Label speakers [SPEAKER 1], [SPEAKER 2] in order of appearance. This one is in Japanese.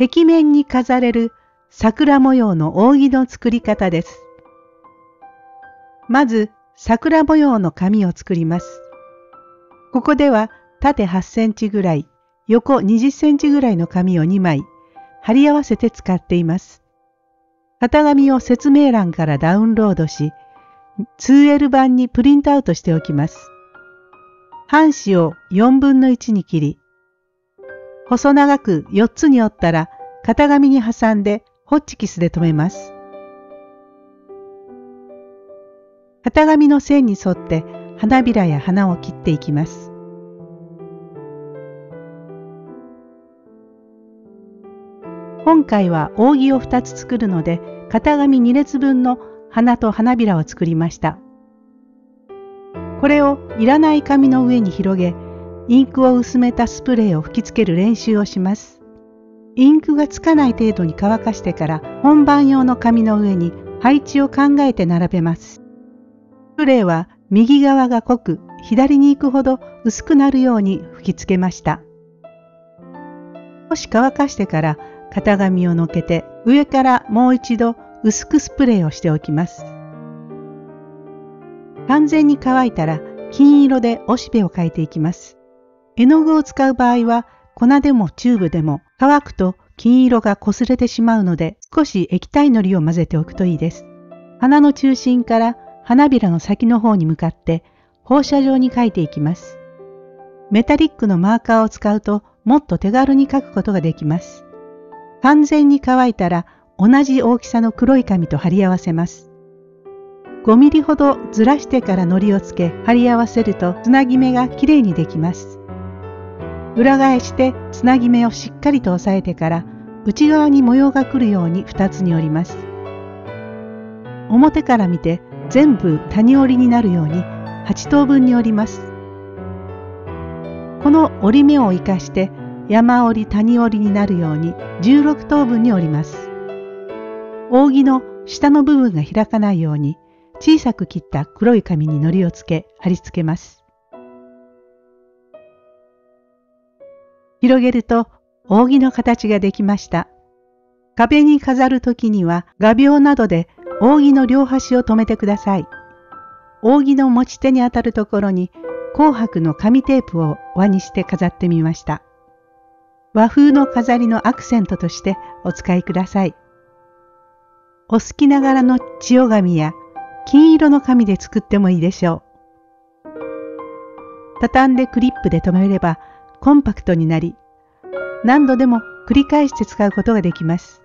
[SPEAKER 1] 壁面に飾れる桜模様の扇の作り方です。まず桜模様の紙を作ります。ここでは縦8センチぐらい、横20センチぐらいの紙を2枚貼り合わせて使っています。型紙を説明欄からダウンロードし、2L 版にプリントアウトしておきます。半紙を4分の1に切り、細長く4つに折ったら型紙に挟んでホッチキスで留めます。型紙の線に沿って花びらや花を切っていきます。今回は扇を2つ作るので型紙2列分の花と花びらを作りました。これをいらない紙の上に広げ、インクを薄めたスプレーを吹きつける練習をします。インクがつかない程度に乾かしてから本番用の紙の上に配置を考えて並べます。スプレーは右側が濃く左に行くほど薄くなるように吹きつけました。少し乾かしてから型紙をのけて上からもう一度薄くスプレーをしておきます。完全に乾いたら金色でおしべを描いていきます。絵の具を使う場合は粉でもチューブでも乾くと金色が擦れてしまうので少し液体のりを混ぜておくといいです。花の中心から花びらの先の方に向かって放射状に描いていきます。メタリックのマーカーを使うともっと手軽に描くことができます。完全に乾いたら同じ大きさの黒い紙と貼り合わせます。5ミリほどずらしてから糊をつけ貼り合わせるとつなぎ目がきれいにできます。裏返してつなぎ目をしっかりと押さえてから内側に模様が来るように2つに折ります。表から見て全部谷折りになるように8等分に折ります。この折り目を生かして山折り谷折りになるように16等分に折ります。扇の下の部分が開かないように小さく切った黒い紙に糊をつけ貼り付けます。広げると扇の形ができました。壁に飾るときには画鋲などで扇の両端を留めてください。扇の持ち手にあたるところに紅白の紙テープを輪にして飾ってみました。和風の飾りのアクセントとしてお使いください。お好きな柄の千代紙や金色の紙で作ってもいいでしょう。畳んでクリップで留めればコンパクトになり、何度でも繰り返して使うことができます。